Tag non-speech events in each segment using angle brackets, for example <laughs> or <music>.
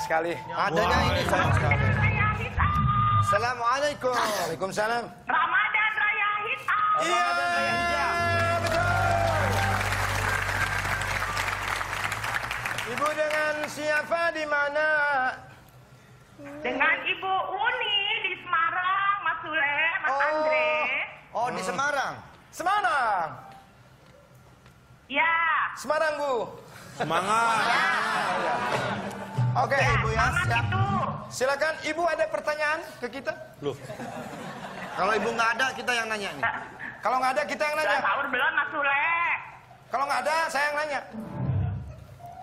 Sekali. Adanya ini sayang sekali. Assalamualaikum. Waalaikumsalam. Ramadan Raya hitam. Iya, betul. Ibu dengan siapa di mana? Dengan Ibu Uni di Semarang, Mas Sule, Mas Andre. Oh, di Semarang. Semarang. Ya. Semarang, Bu. Semangat. Oke, Ya, Ibu ya. Siap. itu. Silakan Ibu ada pertanyaan ke kita? Loh, Kalau ibu nggak ada, kita yang nanya nih. Kalau nggak ada kita yang Udah nanya. sahur belum, Mas Sule? Kalau nggak ada saya yang nanya.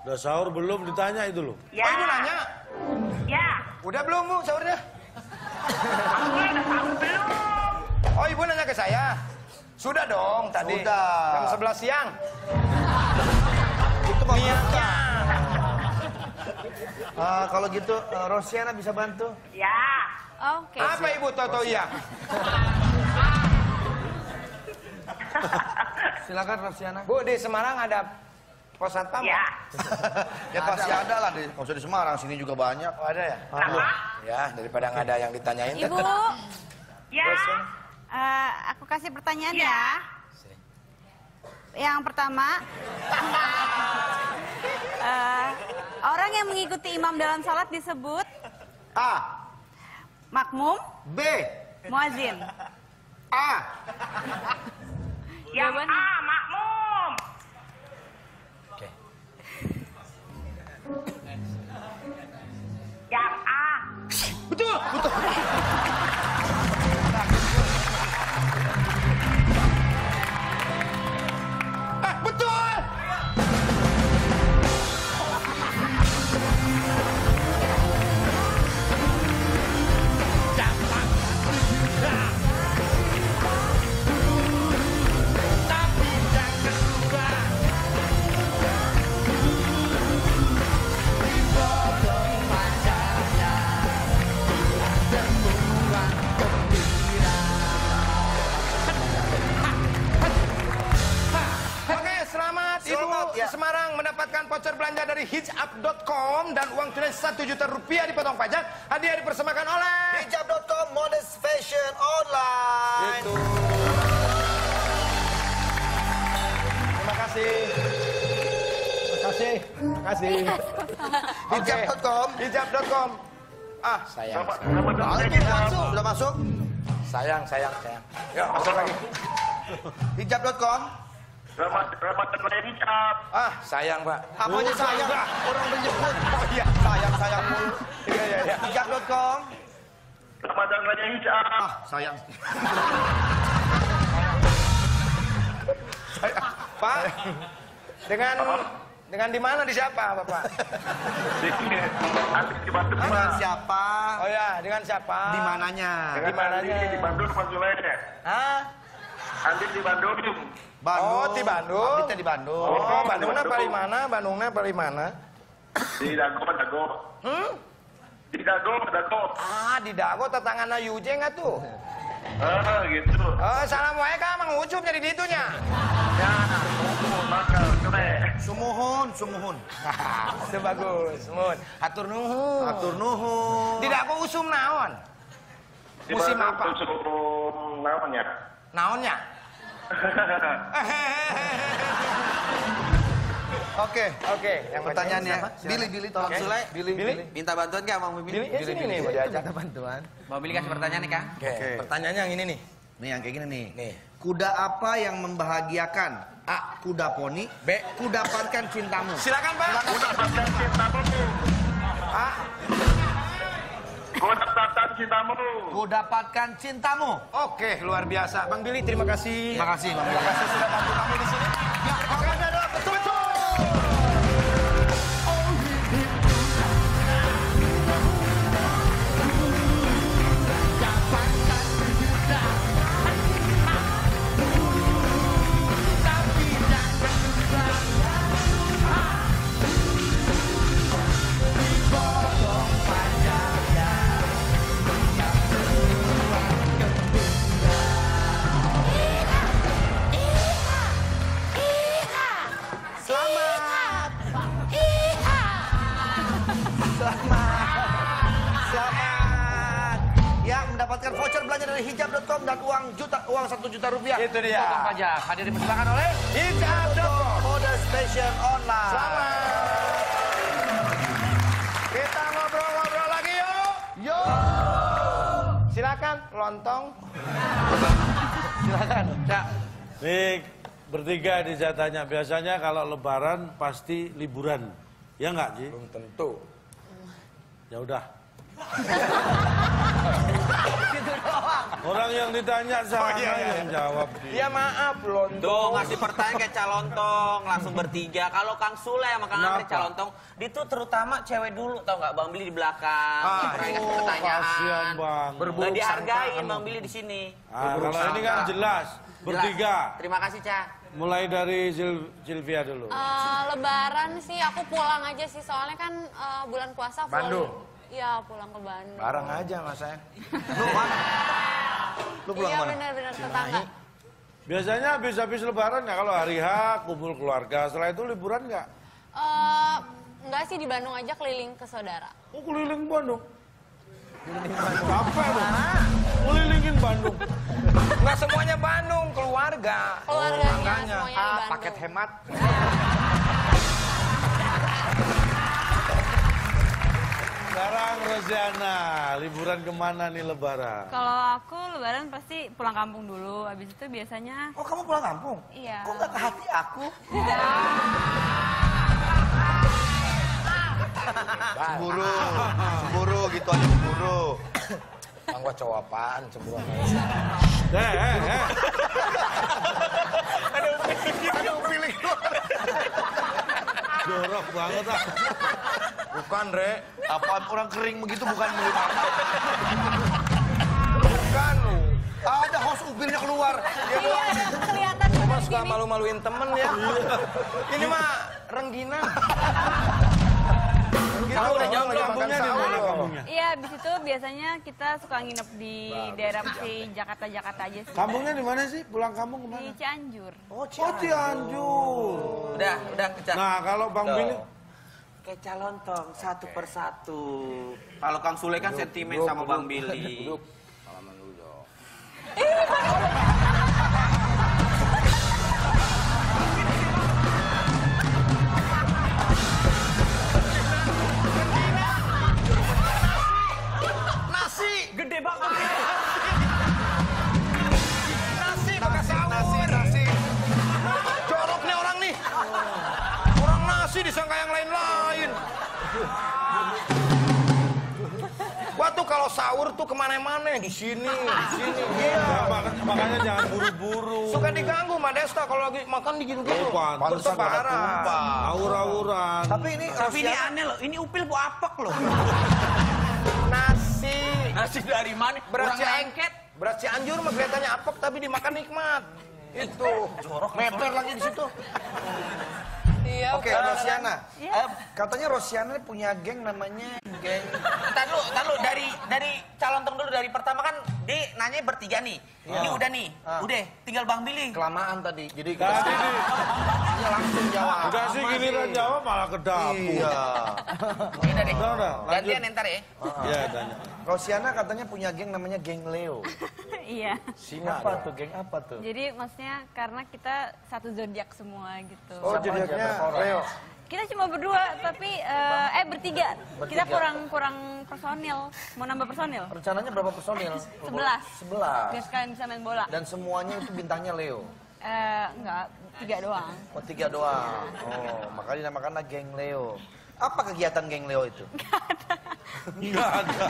udah sahur belum ditanya itu loh. Ya. Oh, Ibu nanya. Ya. Udah belum, Bu, sahurnya? Mas Sule udah sahur belum? Oh, Ibu nanya ke saya. Sudah dong tadi. Sudah. Jam 11 siang. Itu mau Ah, kalau gitu, eh, Rosiana bisa bantu. Ya. Oke. Apa Ibu Toto iya? <laughs> Silakan Rosiana. Bu, di Semarang ada pos satpam? Ya. <laughs> Ya pasti ada lah di, usah di Semarang, sini juga banyak. Oh, ada ya? Apa? Ya, daripada nggak ada yang ditanyain. Ibu, <laughs> Ya. eh, aku kasih pertanyaan Ya. ya. Yang pertama, orang yang mengikuti imam dalam salat disebut A, makmum, B, muazin. A. Yang Jawaban. A, makmum. Oke. Yang A. Betul, betul. 1 juta rupiah dipotong pajak. Hadiah dipersembahkan oleh Hijab.com Modest Fashion Online. Itu. Terima kasih. Terima kasih. Terima kasih. Hijab.com. Hijab.com. Ah, sayang. Itu masuk, udah masuk. Sayang, sayang, sayang. Yuk, masuk lagi. Hijab.com. Ramadan hijab. Ah, sayang, Pak. Apanya sayang? Orang udah nyebut. <laughs> Oh iya, sayang sayang mulu. <laughs> Iya, iya, iya. Hijab.com. Ramadan Raya hijab. Ah, sayang. Pak, dengan dengan di mana di siapa, Bapak? Andin di Bandung. Dengan siapa? Oh ya, dengan siapa? Di mananya? Di mananya? di Bandung, Mas Sule. Hah? Andin di Bandung. Bandung. Oh, di Bandung. Abdi teh di Bandung. Oh, Oh, Bandungnya paling mana? Bandungnya paling mana? Di Dago, Dago. Hmm? Di Dago, Dago. Ah, di Dago tetangga Yuje nggak tuh? Ah, gitu. Oh, assalamualaikum, Mang Ucup jadi ditunya. Ya, makal, Sule. Sumuhun, sumuhun. <laughs> Itu bagus, Mun. Atur nuhun. Atur nuhun. Tidak aku usum naon. Musim apa? Musim namanya. Naonnya? <laughs> Oke. Oke, yang Pertanyaannya? Billy, Billy, tolong Oke. Sule. Billy, Billy. Minta bantuan nggak Bang Mimin? Billy, ya sini nih, mau diajak. bantuan. Mau Billy kasih pertanyaan nih Kang? Oke, pertanyaannya yang ini nih. Nih yang kayak gini nih. Nih. Kuda apa yang membahagiakan? A. Kuda poni. B. Ku dapatkan cintamu. Silakan, Pak. Dapatkan cintamu. Dapatkan cintamu. Ku dapatkan cintamu. Oke, luar biasa. Bang Billy, terima kasih. Terima kasih, Bang Terima Billy. kasih sudah bantu kami di sini. Mendapatkan voucher belanja dari hijab.com dan uang juta uang satu juta rupiah. Itu dia. Potong pajak. Hadir dipersembahkan oleh Hijab.com. Mode Station Online. Selamat. Kita ngobrol-ngobrol lagi yuk. Yo. Silakan lontong. Silakan. Ya. Nih, bertiga di jatahnya. Biasanya kalau lebaran pasti liburan. Ya nggak, Ji? Belum tentu. Ya udah. Orang yang ditanya sana iya, iya. yang jawab. Ya maaf lontong. Tuh ngasih pertanyaan kayak calontong langsung bertiga. Kalau Kang Sule sama Kang Kenapa? calontong, itu terutama cewek dulu tau nggak Bang Billy di belakang. Ah, pernah Oh, pertanyaan. Bang. Nggak dihargain sangka. Bang Billy di sini. Ah, kalau ini kan jelas. Bertiga. Jelas. Terima kasih Ca. Mulai dari Sylvia dulu. Eh, lebaran sih aku pulang aja sih soalnya kan eh, bulan puasa full. Bandung? Iya pulang ke Bandung. Bareng aja mas saya. Lu mana? Lu pulang Iya mana? benar-benar tetangga. Biasanya habis-habis lebaran ya kalau hari H kumpul keluarga. Setelah itu liburan nggak? Eh, enggak sih di Bandung aja keliling ke saudara. Oh keliling Bandung. Apa lu? Kelilingin Bandung. Nggak semuanya Bandung, keluarga. Keluarganya Makanya. semuanya di Ah, Bandung. paket hemat. <laughs> Sekarang Rosiana, liburan ke mana nih lebaran? Kalau aku lebaran pasti pulang kampung dulu. Habis itu biasanya Oh kamu pulang kampung? iya. Kok nggak ke hati aku? Cemburu, cemburu gitu aja cemburu. Bang gua cowok apaan cemburu Eh, eh, eh. Aduh, pilih keluar. <laughs> Jorok banget ah. Bukan, Re. Apa orang kering begitu bukan mama? Bukan. Ada host upilnya keluar. Dia Iya, kelihatan Mas banget suka malu-maluin temen ya. Ini mah rengginan. Kamu udah makan kampungnya di mana kampungnya? Iya, habis itu biasanya kita suka nginep di daerah masih Jakarta-Jakarta aja sih. Kampungnya di mana sih? Pulang kampung Di ke mana? Cianjur. Oh, Oh Cianjur. Udah, udah Ca. Nah kalau Bang Billy, Kayak calontong satu persatu. Kalau Kang Sule kan sentimen sama Bang Billy. <laughs> Nasi. Nasi pakai sahur. Nasi, nasi. Jorok nih orang nih. Orang nasi disangka yang lain-lain. Gua tuh kalau sahur tuh ke mana-mana di sini, di sini. Iya. ya, maka- makanya jangan buru-buru. Suka diganggu Mbak Desta kalau lagi makan digini-gini. Oh, pantes parah. tumpah. Aur-auran. Tapi ini Tapi ini aneh loh, ini upil bu apek loh. Nasi. Nasi dari mana? Beras lengket. Beras Cianjur mah kelihatannya apek tapi dimakan nikmat. Itu. Jorok meter lagi di situ. Iya. Oke, Rosiana. Iya. Eh, katanya Rosiana punya geng namanya geng Ntar lu, ntar lu dari dari calontong dulu dari pertama kan dia nanya bertiga nih. Ini udah nih, Ah. udah tinggal Bang Billy. kelamaan tadi. Jadi Tadi di, dia langsung jawab. udah sih giliran jawab malah ke dapur. Iya. Ini udah deh. Udah, lanjut. Gantian ntar ya. Iya tanya. Rosiana katanya punya geng namanya geng Leo. <laughs> iya. Singa apa tuh? Geng apa tuh? Jadi maksudnya karena kita satu zodiak semua gitu. Oh, berkorak. Leo. Kita cuma berdua tapi eh, eh bertiga. Kita kurang kurang personil. Mau nambah personil? Rencananya berapa personil? Sebelas. Sebelas. Biar sekalian bisa main bola. Dan semuanya itu bintangnya Leo. Eh, enggak, tiga doang. Oh tiga doang. Oh makanya dinamakanlah geng Leo. Apa kegiatan geng Leo itu? Enggak ada. Gak ada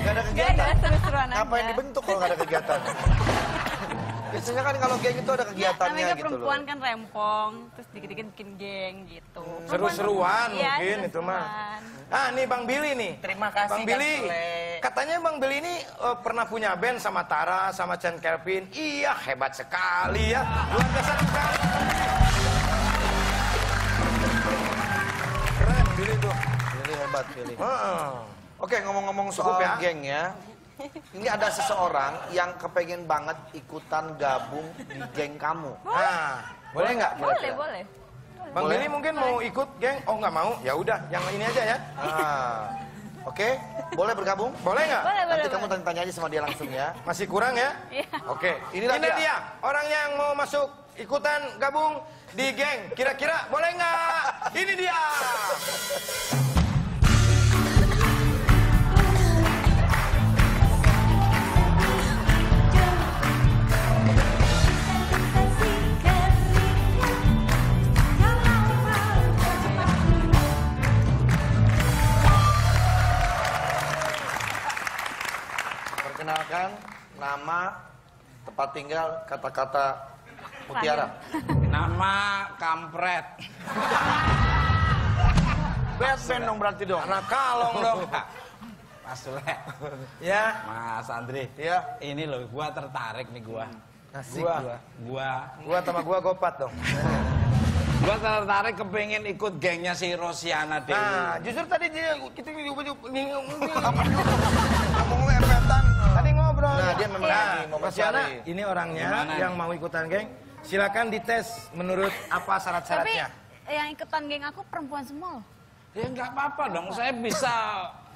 Enggak kegiatan. ada seru-seruan aja. Ngapain dibentuk kalau gak ada kegiatan? Biasanya kan kalau geng itu ada kegiatannya Namanya gitu perempuan loh. kan rempong, terus dikit-dikit bikin geng gitu. Seru-seruan Iya, mungkin itu mah. Ah, nih Bang Billy nih. Terima kasih, Bang Billy. Katanya Bang Billy ini eh, pernah punya band sama Tara, sama Chan Kelvin. Iya, hebat sekali ya. Luar biasa sekali. Keren Billy tuh. Pilih hebat pilih. Heeh. Oke ngomong-ngomong soal Cukup ya? geng ya. Ini ada seseorang yang kepengen banget ikutan gabung di geng kamu. Nah, Boleh nggak? Boleh, boleh. Bang Boleh? Billy mungkin mau ikut geng. Oh nggak mau? Ya udah, yang ini aja ya. Ah. Oke, boleh bergabung? Boleh nggak? Boleh, boleh. Nanti kamu boleh. tanya-tanya aja sama dia langsung ya. <laughs> Masih kurang ya? Iya. Oke, Inilah ini dia. dia. orang yang mau masuk ikutan gabung di geng. Kira-kira boleh nggak? Ini dia. Tempat tinggal, kata-kata mutiara. Nama kampret. Batman dong berarti dong. Anak kalong dong. Mas Sule. Ya. Mas Andri. Iya. Ini loh, gua tertarik nih gua. Asik Gua. gua. Gua Gua sama gua gopat dong. gua tertarik kepengen ikut gengnya si Rosiana Dewi. Nah, justru tadi dia kita. Tadi <laughs> ngobrol. Nah, dia memang Nah, ini mau mencari. ini orangnya Gimana yang mau ikutan geng. Silakan dites menurut apa Tapi syarat-syaratnya. yang ikutan geng aku perempuan semua loh. Ya nggak apa-apa dong, saya bisa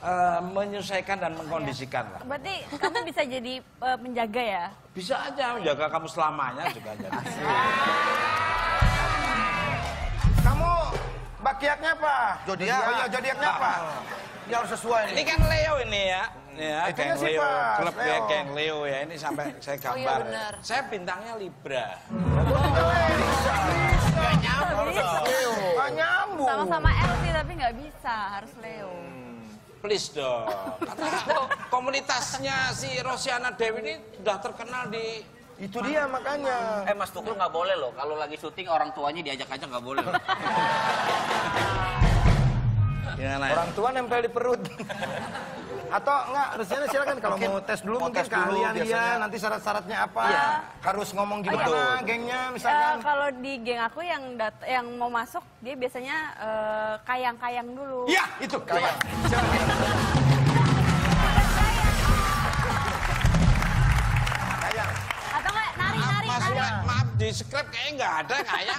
eh, menyesuaikan dan mengkondisikan lah. Berarti kamu bisa jadi eh, penjaga ya? Bisa aja menjaga kamu selamanya juga jadi. Kamu bakiaknya apa? Zodiak. Oh iya, zodiaknya apa? Dia harus sesuai Ini kan Leo ini ya. Ya, Itu geng sih, Leo, Pas, klub ya Leo. geng Leo ya. Ini sampai saya iya, gambar. benar. saya bintangnya Libra. Gak nyambung. Sama-sama L sih tapi nggak bisa, harus Leo. Please dong. Kata komunitasnya si Rosiana Dewi ini sudah terkenal di Itu dia makanya. Eh Mas Tukul nggak boleh loh, kalau lagi syuting orang tuanya diajak aja nggak boleh. <laughs> gimana ya? Orang tua nempel di perut. Atau enggak, Rosiana silakan kalau mau tes dulu mau mungkin tes dulu keahlian dia, nanti syarat-syaratnya apa, Iya. harus ngomong gimana Betul. gengnya misalkan. kalau di geng aku yang dat yang mau masuk dia biasanya eh, kayang-kayang dulu. Iya, itu. Kayang. Di skrip kayaknya nggak ada kayak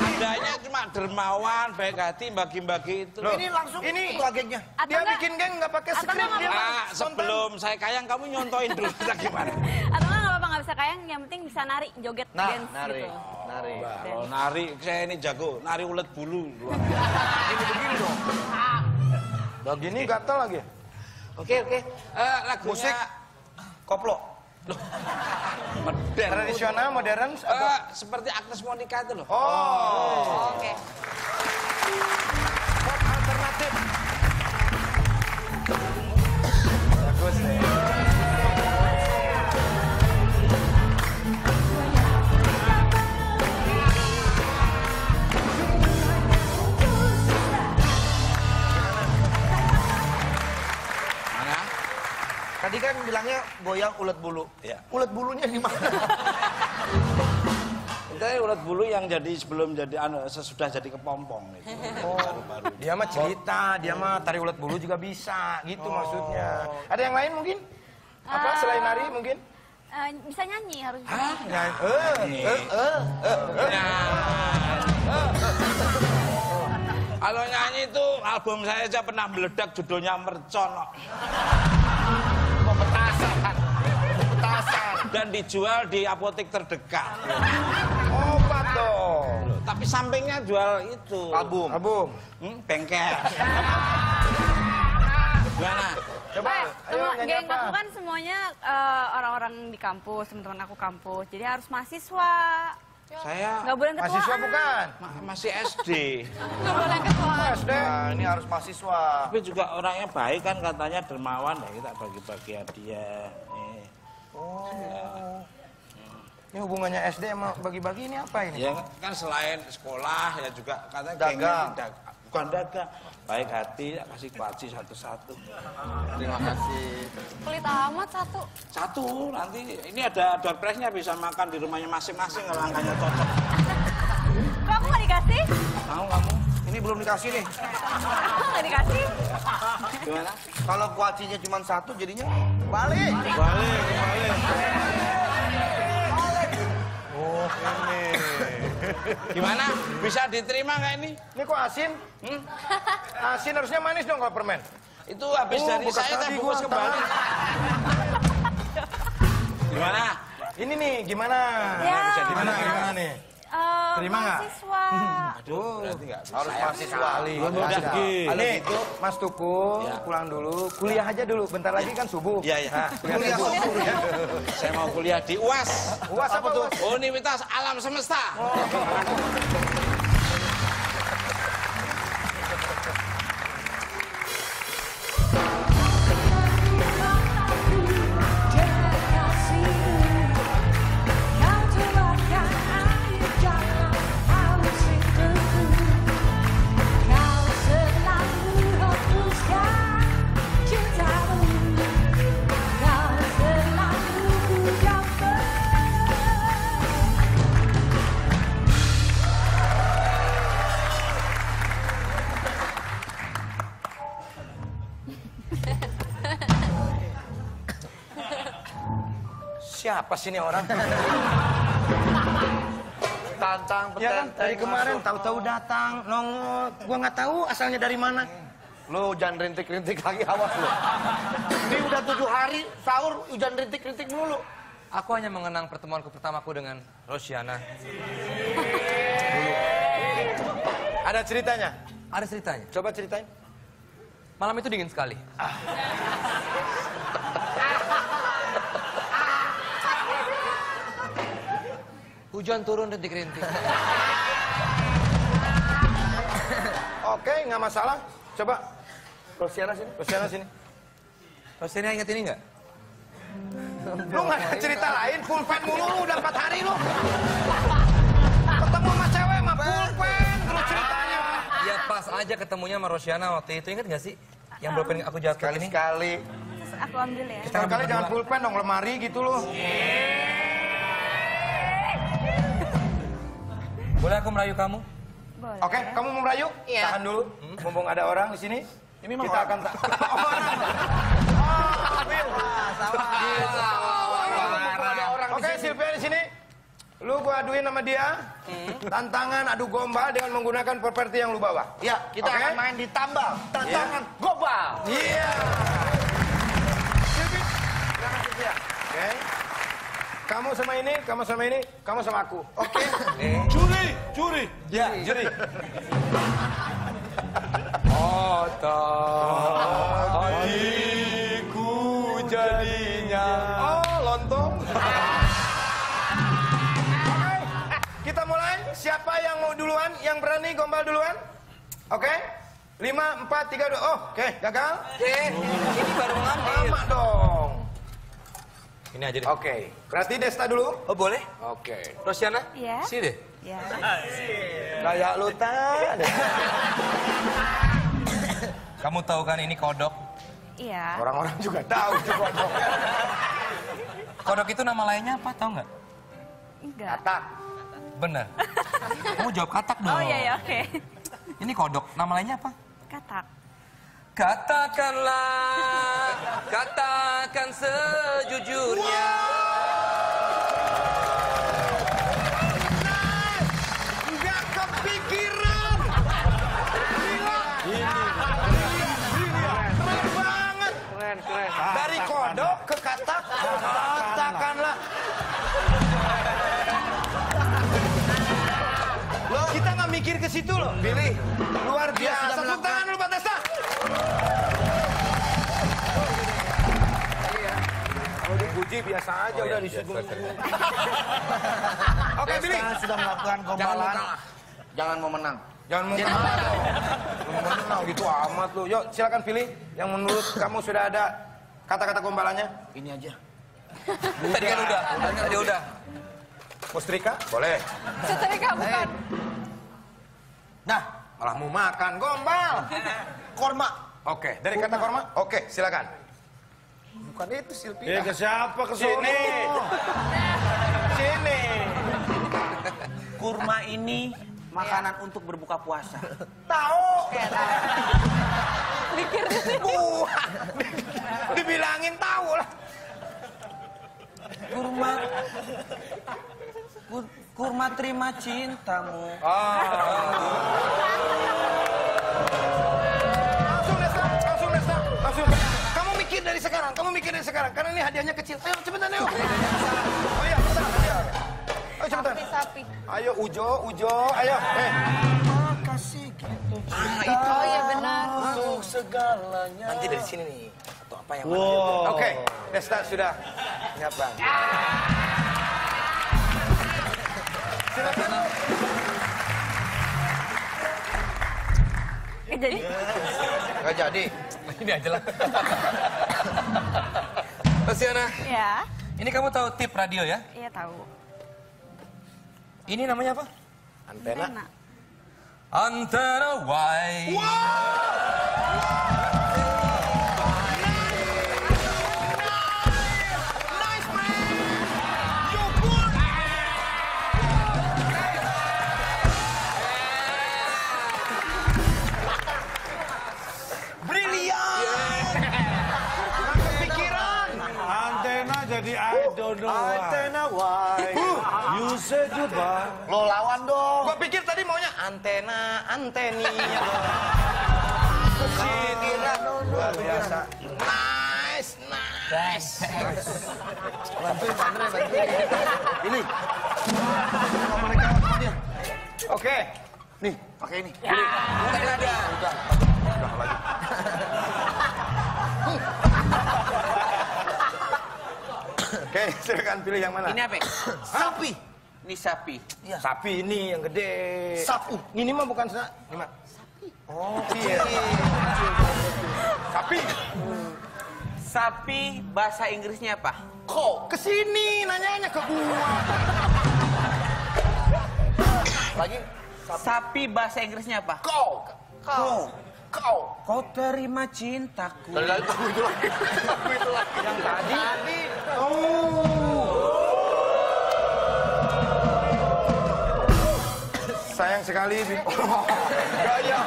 adanya cuma dermawan baik hati bagi-bagi itu. Loh, Ini langsung ini itu agengnya. Atau dia enggak- bikin geng nggak pakai skrip dia Ah, sebelum saya kayang kamu nyontoin dulu kita gimana? Atau enggak nggak apa-apa nggak bisa kayang, yang penting bisa nari, joget, Nah, dance nari. gitu. Nari. Kalau nari saya ini jago, nari ulet bulu. Begini dong. Begini gatel lagi. Oke oke. Eh, lagunya Musik. Koplo. Meden. Tradisional, modern, Eh, seperti Agnes Monica itu loh. Oh, Oke. pop Tadi kan bilangnya goyang ulet bulu. Iya. Ulet bulunya di mana? <laughs> Itu ulet bulu yang jadi sebelum jadi anu, sesudah jadi kepompong itu. Baru-baru. Dia mah cerita, dia mah tari ulet bulu juga bisa, gitu maksudnya. Ada yang lain mungkin? Apa Ah. selain nari mungkin? Eh, bisa nyanyi harus. Hah? Ya, eh, Nih. eh, eh. Nah. Kalau nyanyi itu album saya aja pernah meledak judulnya Mercon. Dan dijual di apotek terdekat. Obat dong. Tapi sampingnya jual itu. Album. Album. Hmm, bengkel. Gimana? Coba, Eh, ayo geng apa? aku kan semuanya eh, orang-orang di kampus, teman-teman aku kampus. Jadi harus mahasiswa. Saya Nggak boleh ketuaan. Mahasiswa bukan? ma- masih SD. Nggak boleh ketua. SD. Nah, ini harus mahasiswa. Tapi juga orangnya baik kan katanya dermawan ya kita bagi-bagi hadiah. Nih. Ini hubungannya SD sama bagi-bagi ini apa ini? Ya kan selain sekolah ya juga katanya Dagang. dag- bukan dagang. Baik hati ya kasih kuaci satu-satu. Terima kasih. Pelit amat satu. Satu nanti ini ada door prize-nya bisa makan di rumahnya masing-masing kalau angkanya cocok. Kok aku nggak dikasih? Tahu kamu? Ini belum dikasih nih. <laughs> Nggak dikasih. Gimana? Kalau kuacinya cuma satu jadinya balik. Balik, balik. Oh, ini. Gimana? Bisa diterima nggak ini? Ini kok asin? Hmm? Asin harusnya manis dong kalau permen. Itu habis Oh, dari saya tadi saya bungkus gua, kembali. <laughs> Gimana? Ini nih gimana? Ya. Gimana gimana nih? Terima nggak? mahasiswa. Aduh, berarti. Harus mahasiswa. Udah, Ki. Nih, Mas Tukul, pulang dulu. Kuliah aja dulu. Bentar lagi kan subuh. Iya, iya. Nah, kuliah dulu. Saya mau kuliah di UAS. Uas apa tuh? Universitas Alam Semesta. Siapa sih ini orang? Tantang, Ya kan, dari kemarin tahu-tahu datang, nongol. Gua nggak tahu asalnya dari mana. Lu jangan rintik-rintik lagi, awas lu. Ini udah tujuh hari, sahur, hujan rintik-rintik mulu. Aku hanya mengenang pertemuanku pertamaku dengan Rosiana. Ada ceritanya? Ada ceritanya. Coba ceritain. Malam itu dingin sekali. Hujan turun rintik-rintik. Oke, nggak masalah. Coba. Rosiana sini. Rosiana sini. Rosiana ingat ini nggak? Lu nggak ada cerita lain, pulpen mulu lu udah empat hari lu. Ketemu sama cewek sama pulpen, terus ceritanya. Ya pas aja ketemunya sama Rosiana waktu itu. Ingat nggak sih? Yang pulpen aku jatuh ini? Sekali-sekali. Terus aku ambil ya. Sekali-kali jangan pulpen dong, lemari gitu lu. Boleh aku merayu kamu? Boleh. Oke, kamu mau merayu? Iya. Tahan dulu. Mumpung ada orang di sini. Ini kita akan tak. <laughs> Oke, Sylvia di sini. Lu gua aduin sama dia. Tantangan adu gombal dengan menggunakan properti yang lu bawa. Ya, kita Oke. akan main di tambal. Tantangan gobal. Iya. Sylvia, silakan Sylvia. Oke. Kamu sama ini, kamu sama ini, kamu sama aku. Oke. <laughs> Curi, curi. Ya, juri. <laughs> Hatiku jadinya. Oh, lontong. Oke, kita mulai. Siapa yang mau duluan? Yang berani gombal duluan? Oke. Lima, empat, tiga, dua. Oh, oke. Gagal? Eh, ini baru mengambil. Lama dong. Ini aja deh. Oke. Berarti Desta dulu? Oh boleh? Oke. Rosiana? Iya. Sini deh. Ya. Kayak lu tadi. Kamu tahu kan ini kodok? Iya. Orang-orang juga tahu itu kodok. Kodok itu nama lainnya apa? Tahu nggak? Enggak. Katak. Bener. Kamu jawab katak dong. Oh iya ya, oke. Ini kodok. Nama lainnya apa? Katak. Katakanlah, katakan sejujurnya. Nggak katak. Katakanlah. Loh, kita nggak mikir ke situ loh. Billy, luar biasa. Tepuk tangan dulu, Pak Testa. Dipuji biasa aja udah disinggung. <laughs> Oke, Billy. Sudah melakukan gombalan. Jangan mau menang. Jangan mau dong. Jangan menang gitu amat lu. Yuk, silakan pilih yang menurut kamu sudah ada kata-kata gombalannya. Ini aja. Tadi kan udah, tadi udah. Mustrika? Boleh. Setrika bukan. Nah, malah mau makan gombal. Korma. Oke, dari kata korma? Oke, silakan. Bukan itu Eh, Silvia. ke siapa? Ke. Sini. Sini. Kurma ini makanan untuk berbuka puasa. Tahu. Mikir Buah. Dibilangin tahu lah. Kurma kur- kurma terima cintamu. Langsung Nesta, langsung Nesta. sekarang, kamu mikirin sekarang. Karena ini hadiahnya kecil. Ayo cepetan ayo. Oh iya, cepetan. Ayo, ayo cepetan. Sapi, sapi. Ayo Ujo, Ujo, ayo. Eh. Makasih gitu. Oh iya benar. Untuk segalanya. Nanti dari sini nih. Atau apa yang Wow. Oke, Desta sudah. Ingat bang. Silakan. Eh, jadi Gak jadi. Ini aja lah. Rosiana, ya, ini kamu tahu tip radio ya? iya tahu. Ini namanya apa? Antena. Enak. Antara Y. Brilian. Antena why? You said goodbye. Lo lawan dong. Gua pikir tadi maunya antena, anteni. Pikiran dong. Luar biasa. Nice, nice. Bantuin Andre, bantuin. Ini. Oke. Nih, pakai ini. <laughs> Oke, <laughs> silakan pilih yang mana. Ini apa? Sapi. Ini sapi. Sapi ini yang gede. Sapu. Ini mah bukan sa. Ini mah. Oh, iya. Sapi. Sapi bahasa Inggrisnya apa? Kok ke sini nanyanya ke gua. Lagi. Sapi bahasa Inggrisnya apa? Kau. Kau. Kau. Kau terima cintaku. Lagi tahu itu lagi. Itu lagi. Yang tadi. Sayang sekali. Oh, <laughs> gaya.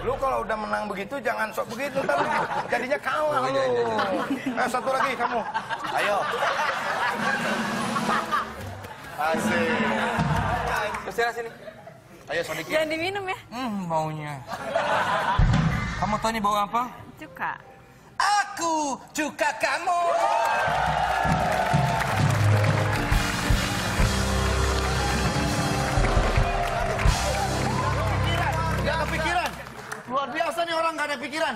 Lu kalau udah menang begitu jangan sok begitu ntar jadinya kalah lu. Eh, satu lagi kamu. Ayo. Asik. Rosiana sini. Ayo sedikit. Jangan diminum ya, Hmm, baunya. Kamu tahu ini bau apa? cuka. Aku cuka kamu. Gak kepikiran. Luar biasa nih orang gak ada pikiran.